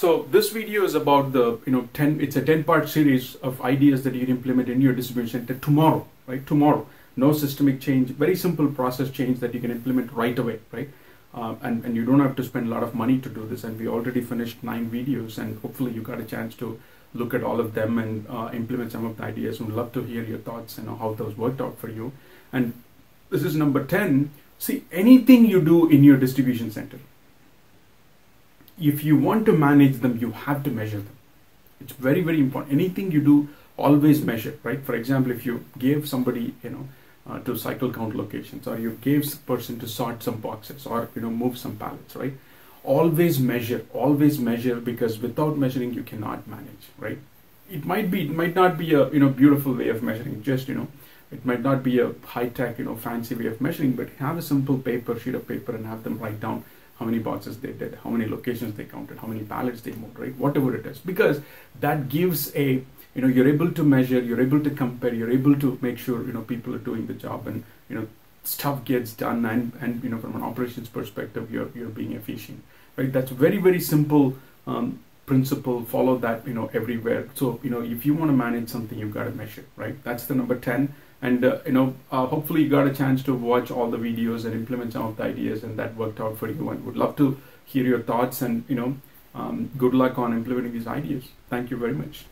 So this video is about the, you know, 10, it's a 10 part series of ideas that you can implement in your distribution center tomorrow, right? Tomorrow. No systemic change, very simple process change that you can implement right away, right? Um, and, and you don't have to spend a lot of money to do this. And we already finished nine videos and hopefully you got a chance to look at all of them and uh, implement some of the ideas. We'd love to hear your thoughts and how those worked out for you. And this is number 10. See, anything you do in your distribution center, if you want to manage them, you have to measure them. It's very, very important. Anything you do, always measure, right? For example, if you gave somebody, you know, uh, to cycle count locations, or you gave a person to sort some boxes, or you know, move some pallets, right? Always measure, always measure, because without measuring, you cannot manage, right? It might be, it might not be a you know beautiful way of measuring. Just you know, it might not be a high tech, you know, fancy way of measuring, but have a simple paper, sheet of paper, and have them write down how many boxes they did, how many locations they counted, how many pallets they moved, right? Whatever it is, because that gives a, you know, you're able to measure, you're able to compare, you're able to make sure, you know, people are doing the job and, you know, stuff gets done and, and you know, from an operations perspective, you're, you're being efficient, right? That's very, very simple um, principle. Follow that, you know, everywhere. So, you know, if you want to manage something, you've got to measure, right? That's the number 10 and uh, you know uh, hopefully you got a chance to watch all the videos and implement some of the ideas and that worked out for you and would love to hear your thoughts and you know um, good luck on implementing these ideas thank you very much